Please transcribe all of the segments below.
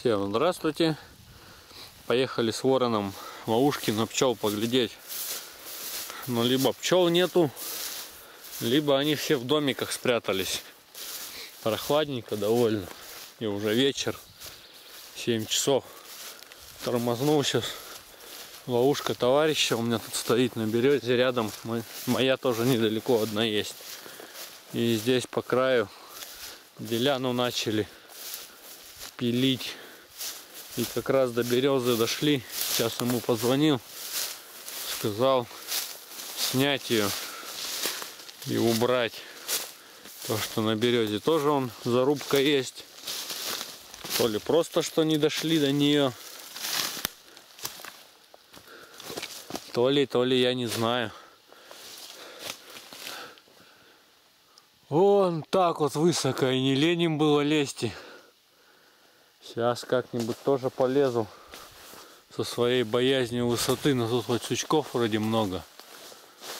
Всем здравствуйте. Поехали с вороном ловушки на пчел поглядеть. Но либо пчел нету, либо они все в домиках спрятались. Прохладненько довольно. И уже вечер. 7 часов. Тормознул сейчас. Ловушка товарища у меня тут стоит на березе рядом. Мы, моя тоже недалеко одна есть. И здесь по краю деляну начали пилить. И как раз до березы дошли. Сейчас ему позвонил. Сказал снять ее и убрать. То, что на березе тоже он зарубка есть. То ли просто что не дошли до нее. То ли, то ли я не знаю. Вон так вот высоко и не леним было лезть. Сейчас как-нибудь тоже полезу со своей боязнью высоты. Но тут хоть сучков вроде много.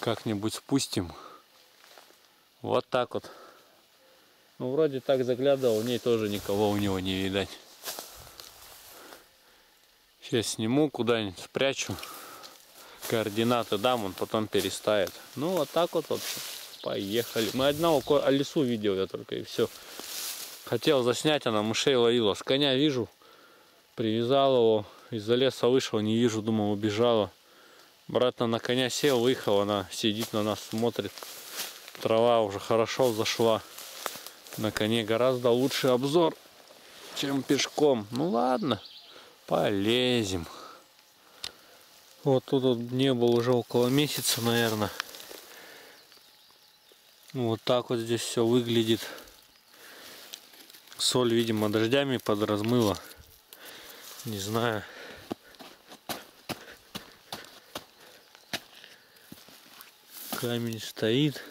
Как-нибудь спустим. Вот так вот. Ну вроде так заглядывал, в ней тоже никого у него не видать. Сейчас сниму куда-нибудь, спрячу. Координаты дам, он потом переставит. Ну вот так вот вообще. Поехали. Мы одного лесу видел я только и все. Хотел заснять, она мышей ловила. С коня вижу, привязал его, из-за леса вышел, не вижу, думал, убежала. Обратно на коня сел, выехал, она сидит на нас, смотрит. Трава уже хорошо зашла. На коне гораздо лучший обзор, чем пешком. Ну ладно, полезем. Вот тут вот не был уже около месяца, наверное. Вот так вот здесь все выглядит. Соль, видимо, дождями подразмыла. Не знаю. Камень стоит.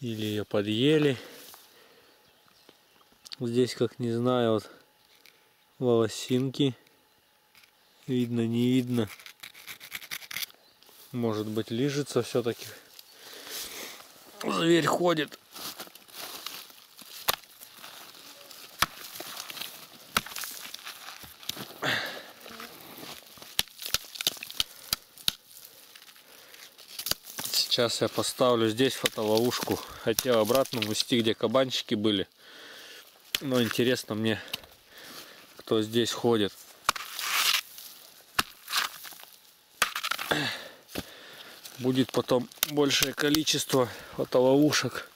Или ее подъели. Здесь, как не знаю, вот волосинки. Видно, не видно. Может быть, лижется все-таки. Зверь ходит. Сейчас я поставлю здесь фотоловушку. Хотел обратно ввести, где кабанчики были. Но интересно мне, кто здесь ходит. Будет потом большее количество фотоловушек.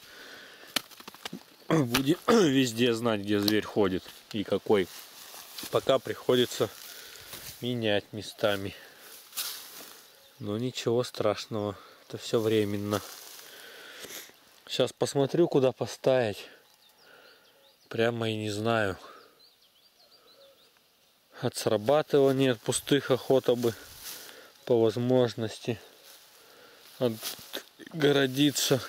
Будем везде знать, где зверь ходит и какой. Пока приходится менять местами. Но ничего страшного. Это все временно. Сейчас посмотрю, куда поставить. Прямо и не знаю. От срабатывания, от пустых охота бы по возможности отгородиться.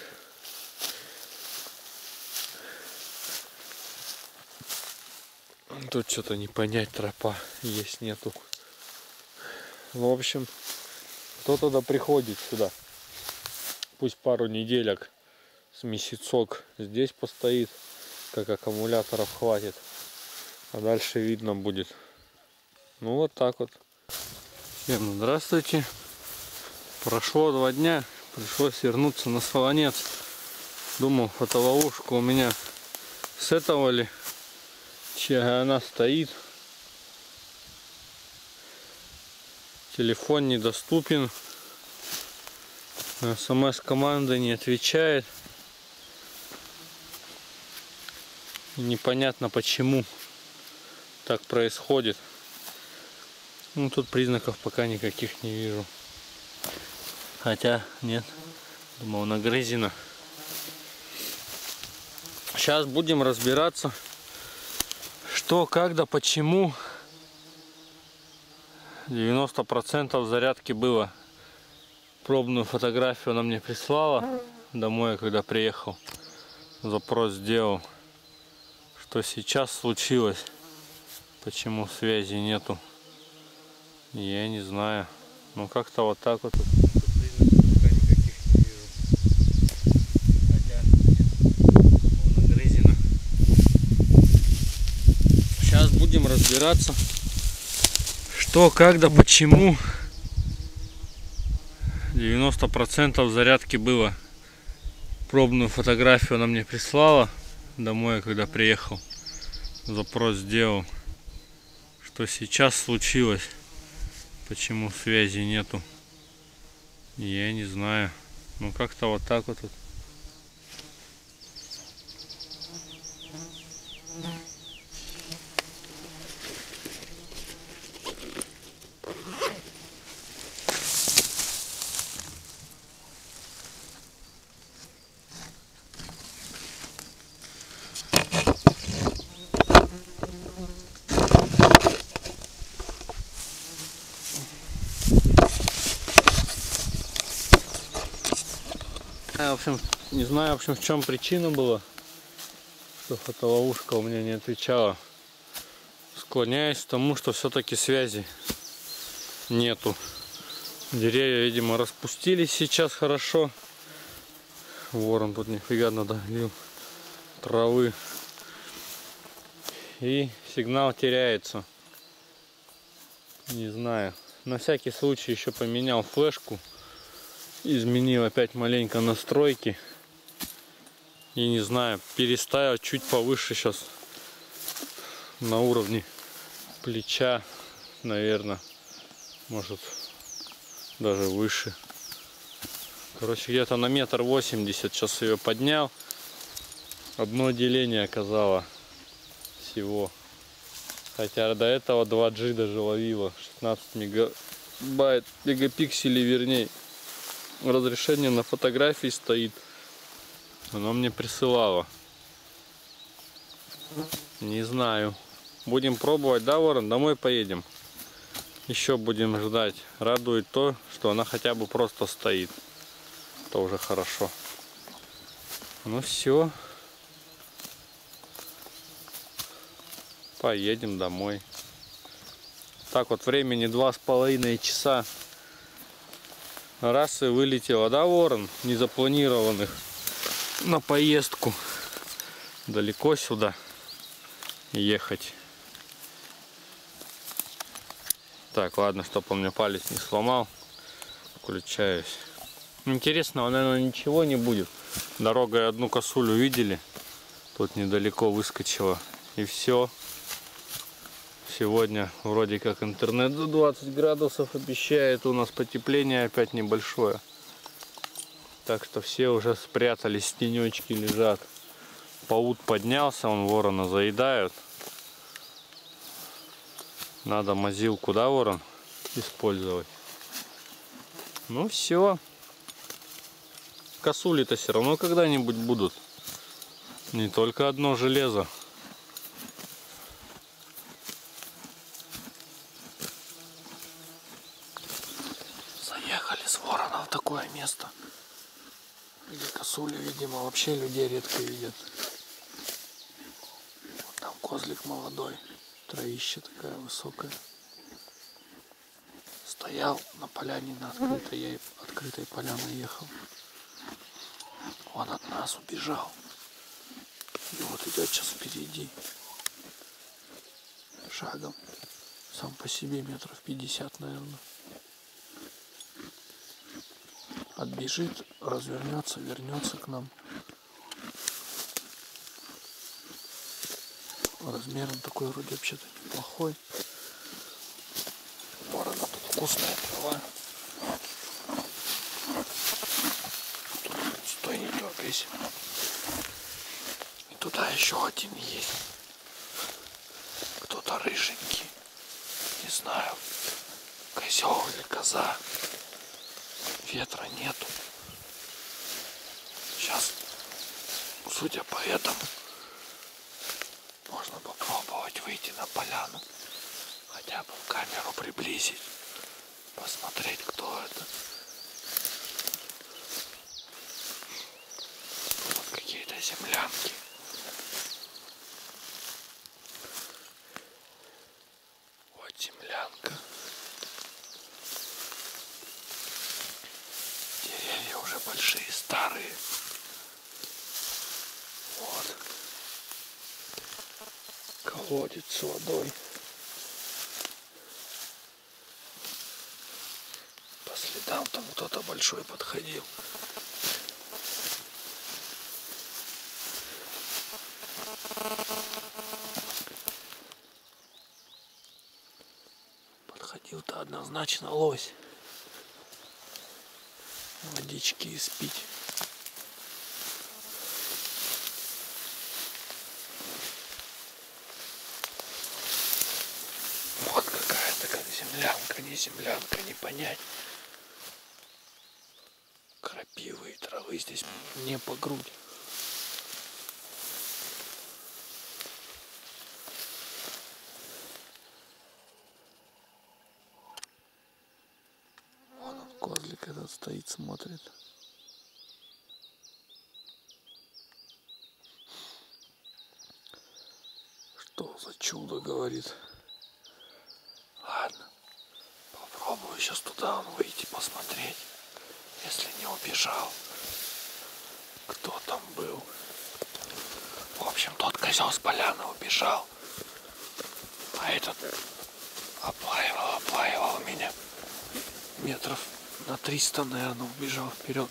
Тут что-то не понять тропа есть нету. В общем, кто туда приходит сюда? Пусть пару неделек с месяцок здесь постоит, как аккумуляторов хватит. А дальше видно будет. Ну вот так вот. Всем здравствуйте. Прошло два дня, пришлось вернуться на солонец. Думал, фотоловушка у меня с этого ли, чья она стоит. Телефон недоступен. СМС команда не отвечает. Непонятно почему так происходит. Ну тут признаков пока никаких не вижу. Хотя нет, думал нагрызено. Сейчас будем разбираться, что, когда, почему. 90% зарядки было пробную фотографию она мне прислала домой, когда приехал. Запрос сделал. Что сейчас случилось? Почему связи нету? Я не знаю. Ну как-то вот так вот. Сейчас будем разбираться, что, как, да почему. 90% зарядки было. Пробную фотографию она мне прислала домой, когда приехал. Запрос сделал. Что сейчас случилось? Почему связи нету? Я не знаю. Ну как-то вот так вот. В общем, не знаю, в общем, в чем причина была, что фотоловушка у меня не отвечала. Склоняюсь к тому, что все-таки связи нету. Деревья, видимо, распустились сейчас хорошо. Ворон тут нифига надавил травы. И сигнал теряется. Не знаю. На всякий случай еще поменял флешку изменил опять маленько настройки. И не знаю переставил чуть повыше сейчас на уровне плеча наверное. Может даже выше. Короче где-то на метр восемьдесят сейчас ее поднял. Одно деление оказало всего. Хотя до этого 2G даже ловило. 16 мегабайт мегапикселей вернее разрешение на фотографии стоит. Оно мне присылало. Не знаю. Будем пробовать, да, Ворон? Домой поедем. Еще будем ждать. Радует то, что она хотя бы просто стоит. Это уже хорошо. Ну все. Поедем домой. Так вот, времени два с половиной часа раз и вылетела, да, ворон, незапланированных на поездку далеко сюда ехать. Так, ладно, чтобы он мне палец не сломал. Включаюсь. Интересного, наверное, ничего не будет. Дорогой одну косулю видели. Тут недалеко выскочила. И все. Сегодня вроде как интернет до 20 градусов обещает. У нас потепление опять небольшое. Так что все уже спрятались, тенечки лежат. Паут поднялся, он ворона заедают. Надо мазилку, да, ворон, использовать. Ну все. Косули-то все равно когда-нибудь будут. Не только одно железо. место, где косули, видимо, вообще людей редко видят. Вот там козлик молодой, троища такая высокая. Стоял на поляне на открытой, я открытой поляной ехал. Он от нас убежал. И вот идет сейчас впереди. Шагом. Сам по себе метров 50, наверное. Отбежит, развернется, вернется к нам. Размером такой вроде вообще-то неплохой. Ворона тут вкусная трава. Стой, не дергайся. И туда еще один есть. Кто-то рыженький. Не знаю, козел или коза ветра нету. Сейчас, судя по этому, можно попробовать выйти на поляну. Хотя бы камеру приблизить. Посмотреть, кто это. Вот какие-то землянки. Большие, старые. Вот. ходит с водой. По следам там кто-то большой подходил. Подходил-то однозначно лось. Водички испить. Вот какая-то как землянка, не землянка, не понять. Крапивы и травы здесь не по грудь. Вон он, козлик этот стоит, смотрит. Что за чудо, говорит. Ладно, попробую сейчас туда он выйти посмотреть, если не убежал. Кто там был? В общем, тот козел с поляны убежал. А этот оплаивал, оплаивал меня. Метров на 300, наверное, убежал вперед.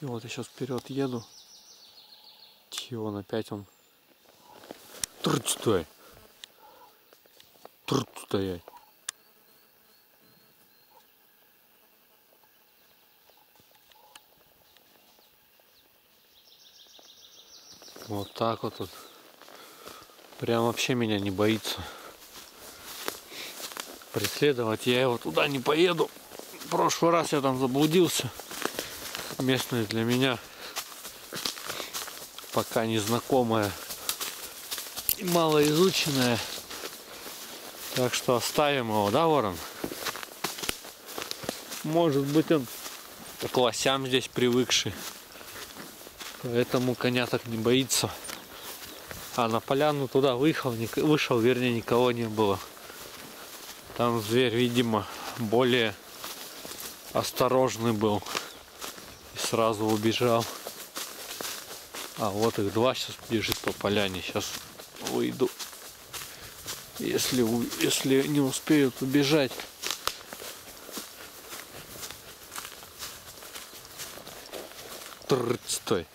И вот я сейчас вперед еду. И он опять он. Тррр, стой. Тррр, стоять. Вот так вот. вот. Прям вообще меня не боится. Преследовать я его туда не поеду. Прошлый раз я там заблудился. Местность для меня пока незнакомая и малоизученная. Так что оставим его, да, ворон? Может быть он к лосям здесь привыкший. Поэтому коня так не боится. А на поляну туда выехал, вышел, вернее, никого не было. Там зверь, видимо, более осторожный был. И сразу убежал. А вот их два сейчас бежит по поляне. Сейчас выйду. Если, если не успеют убежать. Тррр, стой.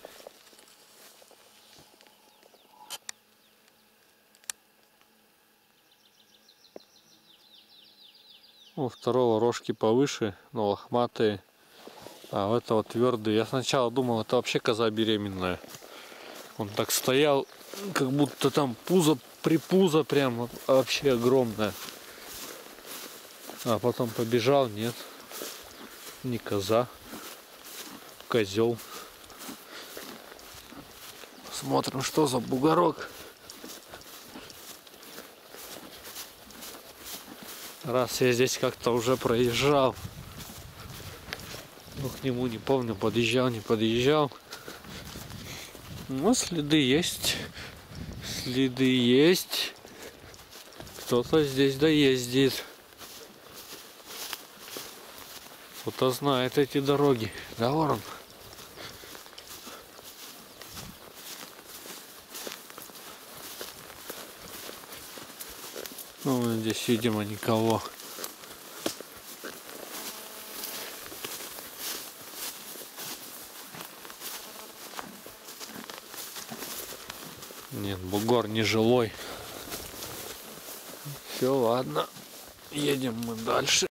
Второго рожки повыше, но лохматые. А у этого твердые. Я сначала думал, это вообще коза беременная. Он так стоял, как будто там пузо, припузо прям вообще огромное. А потом побежал, нет. Не коза. Козел. Смотрим, что за бугорок. Раз я здесь как-то уже проезжал. Ну, к нему не помню, подъезжал, не подъезжал. Ну, следы есть. Следы есть. Кто-то здесь доездит. Кто-то знает эти дороги. Да, Ворон? Ну, здесь, видимо, никого. Нет, бугор не жилой. Все, ладно. Едем мы дальше.